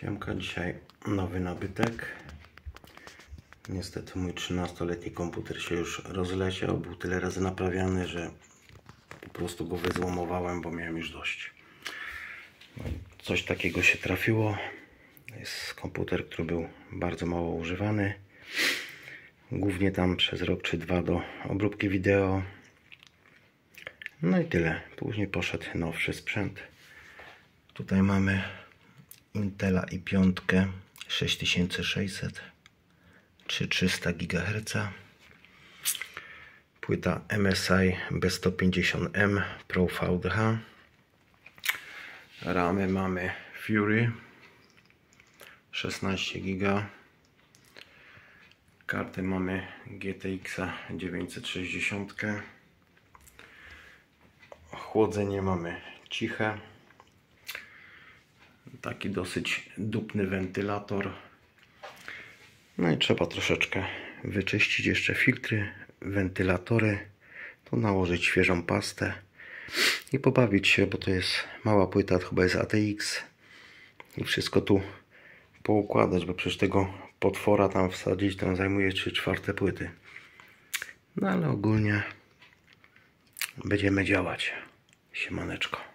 Siemka, dzisiaj nowy nabytek. Niestety mój 13-letni komputer się już rozleciał. Był tyle razy naprawiany, że po prostu go wyzłomowałem, bo miałem już dość. No, coś takiego się trafiło. Jest komputer, który był bardzo mało używany. Głównie tam przez rok czy dwa do obróbki wideo. No i tyle. Później poszedł nowszy sprzęt. Tutaj mamy Intela i piątkę 6600 czy 300 GHz. Płyta MSI B150M Pro VDH. Ramy mamy Fury 16 GB. Karty mamy GTX 960. Chłodzenie mamy ciche taki dosyć dupny wentylator. No i trzeba troszeczkę wyczyścić jeszcze filtry, wentylatory, tu nałożyć świeżą pastę i pobawić się, bo to jest mała płyta, chyba jest ATX i wszystko tu poukładać, bo przecież tego potwora tam wsadzić, to zajmuje 3 czwarte płyty. No ale ogólnie będziemy działać. Siemaneczko.